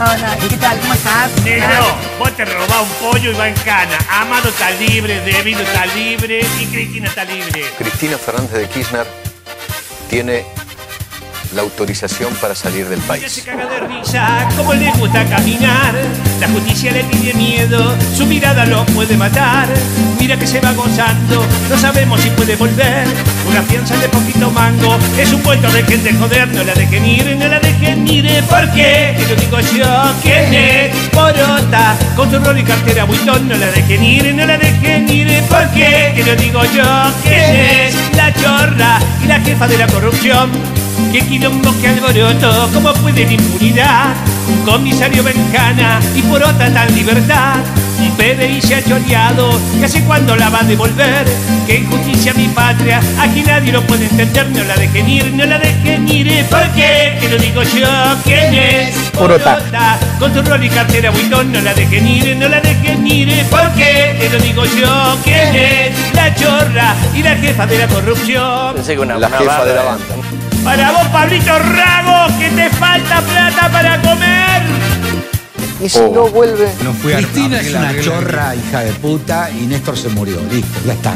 Hola, ¿qué tal? ¿Cómo estás? Negro, vos te robás un pollo y va en cana. Amado está libre, Debido está libre y Cristina está libre. Cristina Fernández de Kirchner tiene la autorización para salir del Ella país. se caga de risa, como le gusta caminar. La justicia le tiene miedo, su mirada lo puede matar. Mira que se va gozando, no sabemos si puede volver. Una fianza de poquito mango, es un cuento de gente joder. No la dejen ir, no la dejen ir, ¿por qué? Te lo digo yo, ¿quién es? Porota, con su rol y cartera buitón. No la dejen ir, no la dejen ir, ¿por qué? Te lo digo yo, ¿quién es? La chorra y la jefa de la corrupción. ¡Qué quilombo, qué alboroto! ¿Cómo puede la impunidad? Un comisario Bencana y por otra tal libertad. Un PDI se ha choreado, ¿y hace cuándo la va a devolver? ¡Qué mi patria! Aquí nadie lo puede entender, no la dejen ir, no la dejen ir. ¿Por qué? Que lo digo yo, ¿quién es? Porota. Con su rol y cartera buitón, no la dejen ir, no la dejen ir. ¿Por qué? Que lo digo yo, ¿quién es? La chorra y la jefa de la corrupción. Pensé que una, La una jefa barra de la banda. Para vos, Pablito Rago, que te falta plata para comer. Y si no vuelve. No fui a- Cristina a- es una chorra, hija de puta, y Néstor se murió. Listo, ya está.